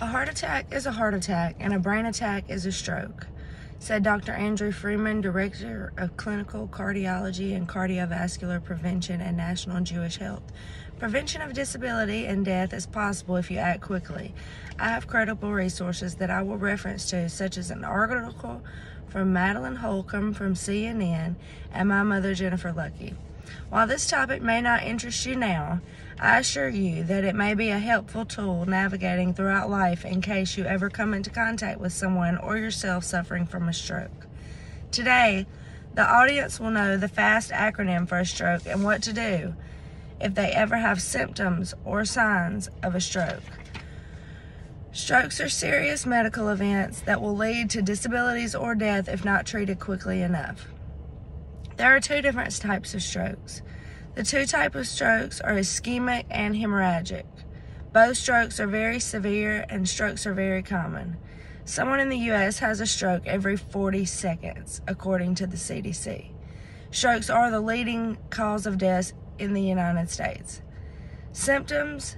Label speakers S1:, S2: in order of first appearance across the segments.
S1: A heart attack is a heart attack, and a brain attack is a stroke, said Dr. Andrew Freeman, Director of Clinical Cardiology and Cardiovascular Prevention at National Jewish Health. Prevention of disability and death is possible if you act quickly. I have credible resources that I will reference to, such as an article from Madeline Holcomb from CNN and my mother, Jennifer Lucky. While this topic may not interest you now, I assure you that it may be a helpful tool navigating throughout life in case you ever come into contact with someone or yourself suffering from a stroke. Today, the audience will know the FAST acronym for a stroke and what to do if they ever have symptoms or signs of a stroke. Strokes are serious medical events that will lead to disabilities or death if not treated quickly enough. There are two different types of strokes. The two types of strokes are ischemic and hemorrhagic. Both strokes are very severe and strokes are very common. Someone in the U.S. has a stroke every 40 seconds, according to the CDC. Strokes are the leading cause of death in the United States. Symptoms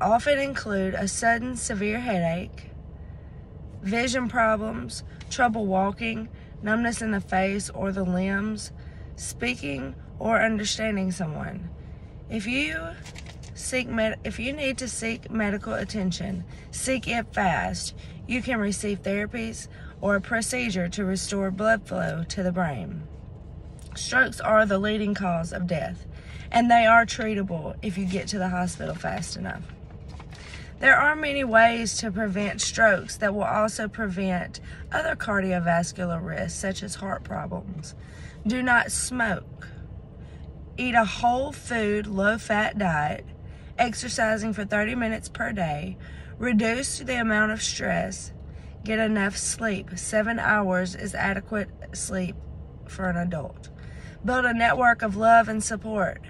S1: often include a sudden severe headache, vision problems, trouble walking, numbness in the face or the limbs, speaking or understanding someone. If you seek med- if you need to seek medical attention, seek it fast. You can receive therapies or a procedure to restore blood flow to the brain. Strokes are the leading cause of death, and they are treatable if you get to the hospital fast enough. There are many ways to prevent strokes that will also prevent other cardiovascular risks, such as heart problems. Do not smoke. Eat a whole food, low fat diet, exercising for 30 minutes per day, reduce the amount of stress, get enough sleep. Seven hours is adequate sleep for an adult. Build a network of love and support.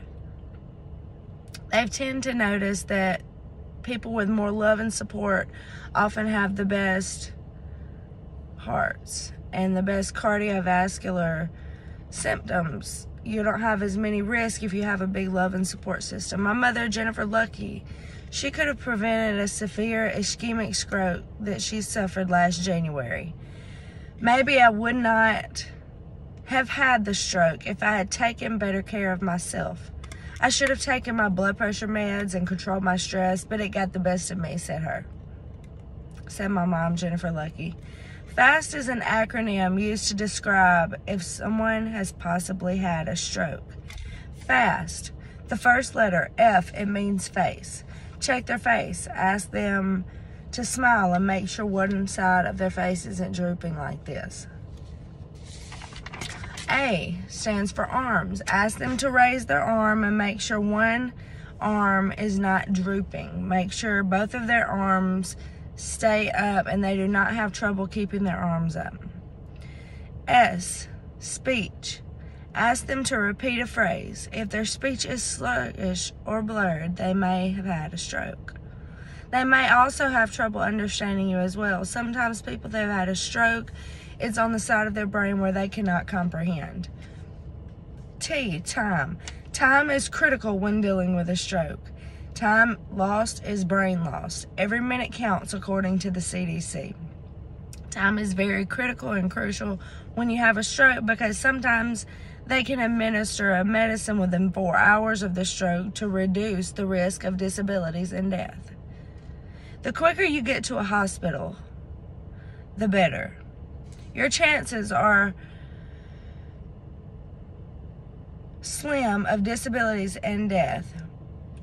S1: They tend to notice that people with more love and support often have the best hearts and the best cardiovascular symptoms. You don't have as many risks if you have a big love and support system. My mother, Jennifer Lucky, she could have prevented a severe ischemic stroke that she suffered last January. Maybe I would not have had the stroke if I had taken better care of myself. I should have taken my blood pressure meds and controlled my stress, but it got the best of me, said her. Said my mom, Jennifer Lucky. FAST is an acronym used to describe if someone has possibly had a stroke. FAST, the first letter, F, it means face. Check their face. Ask them to smile and make sure one side of their face isn't drooping like this. A stands for arms. Ask them to raise their arm and make sure one arm is not drooping. Make sure both of their arms stay up and they do not have trouble keeping their arms up. S, speech. Ask them to repeat a phrase. If their speech is sluggish or blurred, they may have had a stroke. They may also have trouble understanding you as well. Sometimes people that have had a stroke it's on the side of their brain where they cannot comprehend. T, time. Time is critical when dealing with a stroke. Time lost is brain lost. Every minute counts according to the CDC. Time is very critical and crucial when you have a stroke because sometimes they can administer a medicine within four hours of the stroke to reduce the risk of disabilities and death. The quicker you get to a hospital, the better your chances are slim of disabilities and death,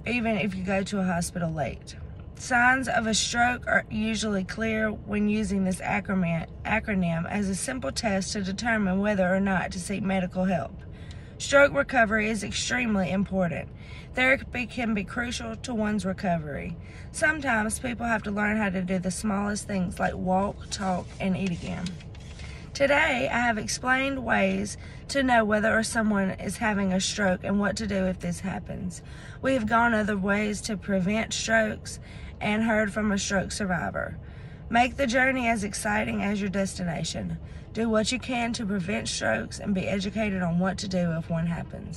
S1: even if you go to a hospital late. Signs of a stroke are usually clear when using this acronym as a simple test to determine whether or not to seek medical help. Stroke recovery is extremely important. Therapy can be crucial to one's recovery. Sometimes people have to learn how to do the smallest things like walk, talk, and eat again. Today, I have explained ways to know whether someone is having a stroke and what to do if this happens. We have gone other ways to prevent strokes and heard from a stroke survivor. Make the journey as exciting as your destination. Do what you can to prevent strokes and be educated on what to do if one happens.